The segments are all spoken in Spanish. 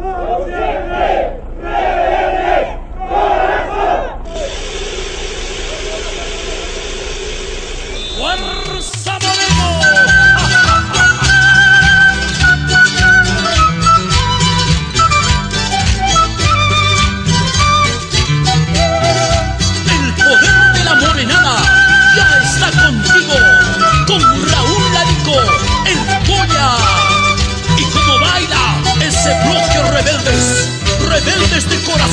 Oh,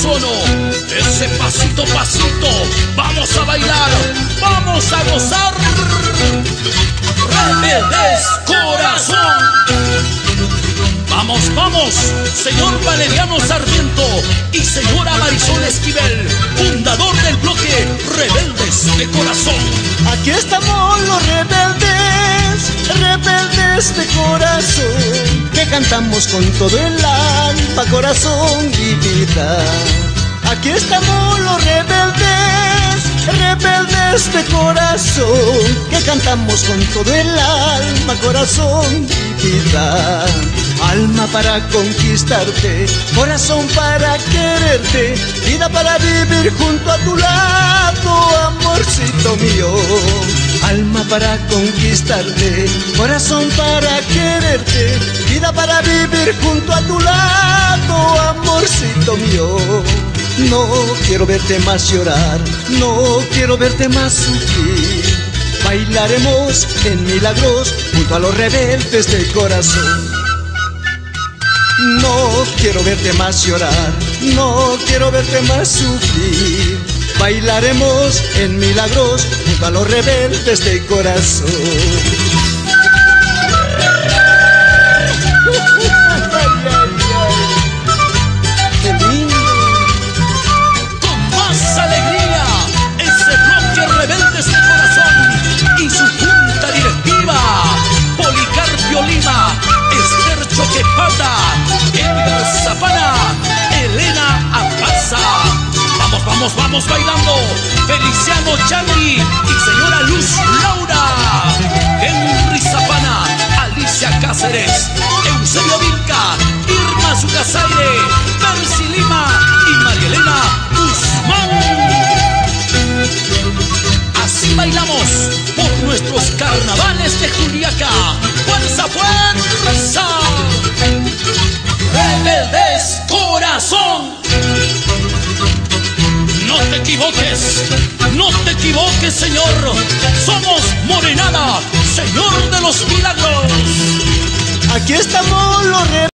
ese pasito pasito, vamos a bailar, vamos a gozar. Rebeldes corazón. Vamos, vamos, señor Valeriano Sarmiento y señora Marisol Esquivel, fundador del bloque Rebeldes de Corazón. Aquí estamos los rebeldes, rebeldes de corazón, cantamos con todo el alma, corazón y vida. Aquí estamos los rebeldes, rebeldes de corazón, que cantamos con todo el alma, corazón y vida. Alma para conquistarte, corazón para quererte, vida para vivir junto a tu lado, amorcito mío. Alma para conquistarte, corazón para quererte, vida para vivir junto a tu lado, amorcito mío. No quiero verte más llorar, no quiero verte más sufrir. Bailaremos en milagros junto a los rebeldes del corazón. No quiero verte más llorar, no quiero verte más sufrir. Bailaremos en milagros junto a los rebeldes de corazón. Vamos, vamos, bailando. Feliciano Chagui y señora Luz Laura. Henry Zapana, Alicia Cáceres, Eusebio Vilca, Irma Sucasaire, Percy Lima y María Elena Guzmán. Así bailamos por nuestros carnavales de Juliaca. Equivoques, no te equivoques, Señor. Somos Morenada, Señor de los milagros. Aquí estamos los